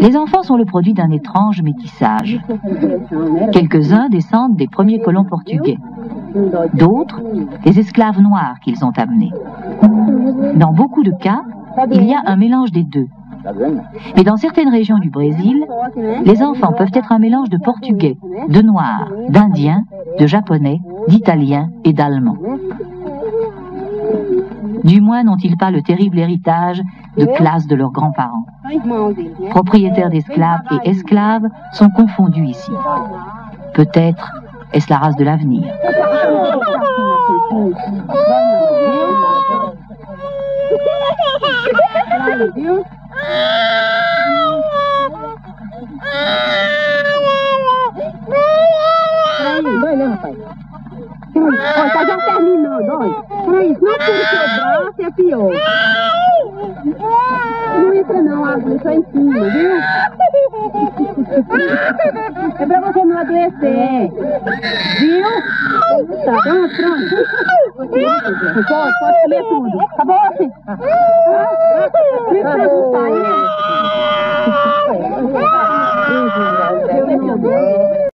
Les enfants sont le produit d'un étrange métissage. Quelques-uns descendent des premiers colons portugais, d'autres des esclaves noirs qu'ils ont amenés. Dans beaucoup de cas, il y a un mélange des deux. Mais dans certaines régions du Brésil, les enfants peuvent être un mélange de portugais, de noirs, d'indiens, de japonais, d'italiens et d'allemands. Du moins n'ont-ils pas le terrible héritage de classe de leurs grands-parents. Propriétaires d'esclaves et esclaves sont confondus ici. Peut-être est-ce la race de l'avenir. Não o seu braço, é pior. Não entra não, a agulha só em cima, viu? É pra você não adoecer. Viu? Tá, pronto, pronto. Pode, pode comer tudo. Acabou? Se perguntar aí.